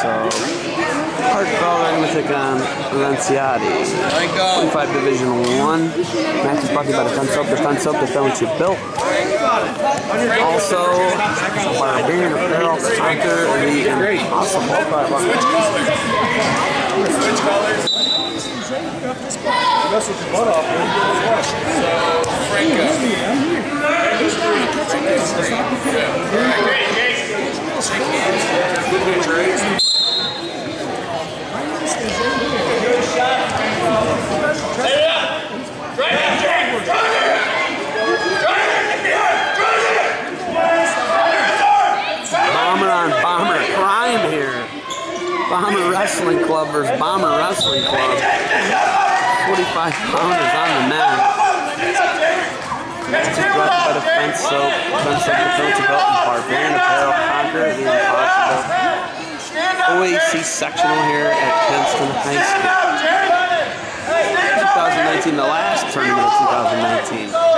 So, Park Bell going to take um, on Lanciotti. 25 Division 1. Match is brought to you by Defense Soap. Defense Soap, defend what you built. Also, Barbarian Apparel, Conquer the Impossible. Switch colors. Mess with your butt off, man. So, Franco. Bomber on Bomber Prime here. Bomber Wrestling Club versus Bomber Wrestling Club. 45 pounders on the mat. You by Defense Soap, Defense Soap, Defense Belt, and Barbarian Apparel, Conquer the Impossible. OAC sectional here at Kenston High School. 2019, the last tournament of 2019.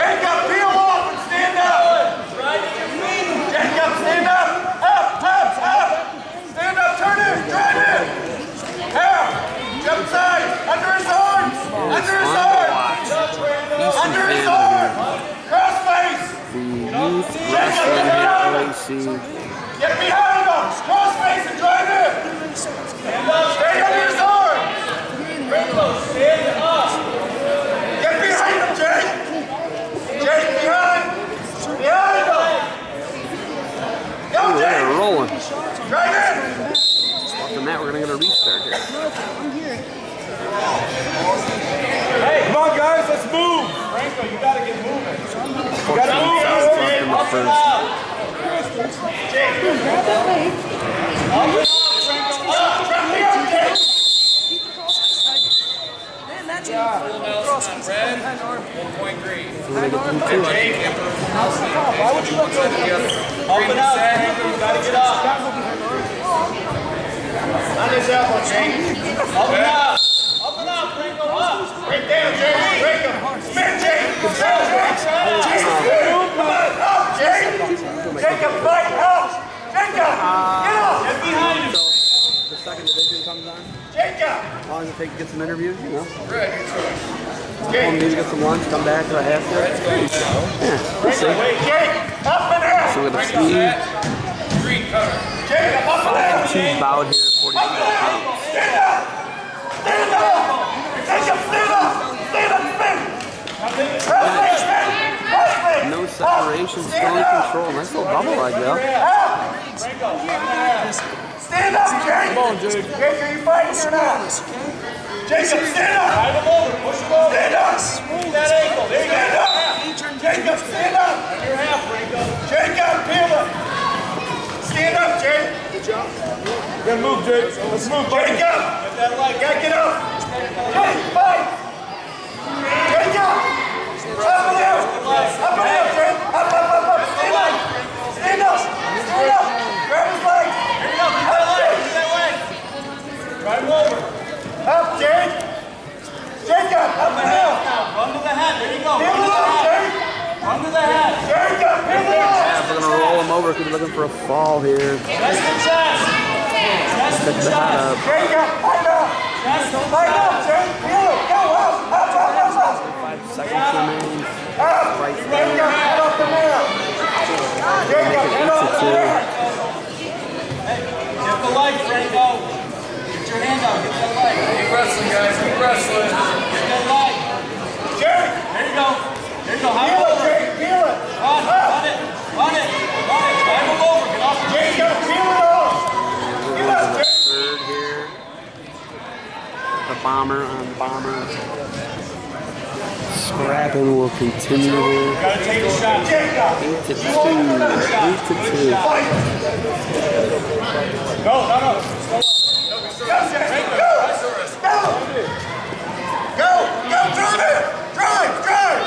OAC. Get behind him. Cross face and drive in. Stand up, stay under his arms. Stand up. Get behind him, Jake. Jake, behind. Behind him. Go, Ooh, they're rolling. Drive in. After that, we're gonna get a restart here. Hey, come on, guys, let's move. Franco, you gotta get moving. 14 seconds left in the first. Together. Up Franco, get up. Franco, up. Right there, Jake. Break him. Spin, Jake. Spin, Jake. Come on, up, Jake. Jacob, fight, up. Get up. Behind him. The second division comes on. Jacob. How long does it take to get some interviews? You know, home maybe get some lunch, come back to after. Yeah, we'll see. Jake, up and out. So we got Steve, Red, green color. Jacob, up and out. two bowed here, 42 pounds. Stand up. Stand up. Jacob, stand up. Stand up, spin. No separation, still in control. Nice little double leg though. Stand up, Jake. Come on, Jake. Jake, are you fighting or not? Jacob, stand up. Drive him over, push him over. Stand up. Move that ankle. There you Stand go. up. Jacob, stand up. Your half, Franco. Jacob, peel it. Stand up, Jake. You gotta move, Jake. Let's move, buddy. Jacob. Get that leg. Gotta get up. Jake, fight. Jacob. Up and out. Up and out, Jake. Up, up, up, up. Stand up. Stand up. Stand up. Grab his legs. Here you go. Get that leg. Get that leg. Drive him over. Up, Jake. Jacob, up and out. Now, run to the head. There you go. Peel Run to it the up, head. Jake. Run to the head. Jacob, peel it up. Yeah, we're because we're looking for a fall here. Pick the chest. up. Five seconds remain. Up. Right there. Get the leg, Franco. Get your hand out. Get that leg. Keep wrestling, guys. Keep wrestling. Get that leg. Jake, There you go. There you go. Hop peel it, over. Jake. Peel it. Run. Run it. Run it. Run it. Drive him over. Get off the Jacob, peel it off. Get up, The Jake. third here. The bomber on bomber. Scrapping will continue here. Gotta take a shot. Eight to two. Eight to two. Go. No, no. Go. Go. Go. Go. Go. Drive it. Drive. Drive.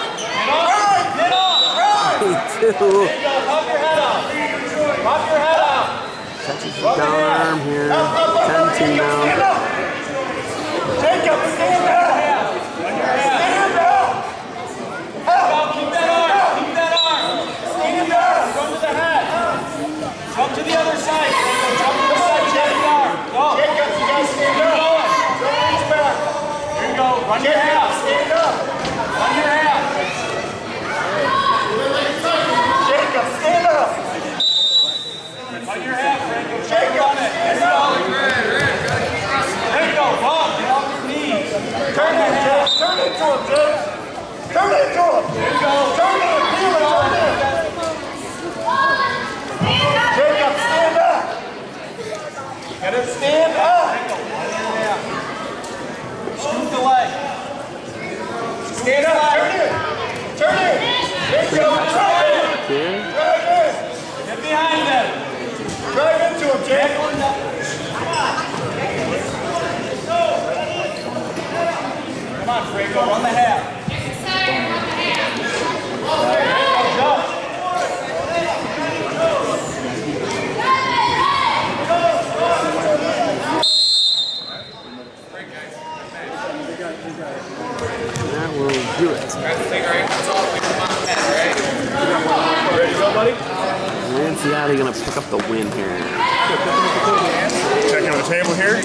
Drive. Get off. Drive. Eight two. There you go. Pop your head out. Pop your head out. Touches the down arm here. Up, up, up, up. 10 2 Jacob, stand now. up. Jacob, stand up. Stand up. Go. Keep that arm. Keep that arm. Stand up. Run to the head. Jump to the other side. Franco. Jump to the side. Get the arm. Go. Your half. Stand up. On your. Jacob, stand up. Your. Jacob, Run it. get off your knees. Turn it. Turn it. Turn it. Turn it. Jacob, stand up. Stand up. Scoot the leg. Stand up. Turn it. Turn it. Jacob, drive it. Here. Drive it. Get behind them. Into him, Jake. Come on, Franco, run the half. That will do it. Figure eight comes off, we come on right? Ready to go, buddy? Lanciotti gonna pick up the win here. Checking on the table here.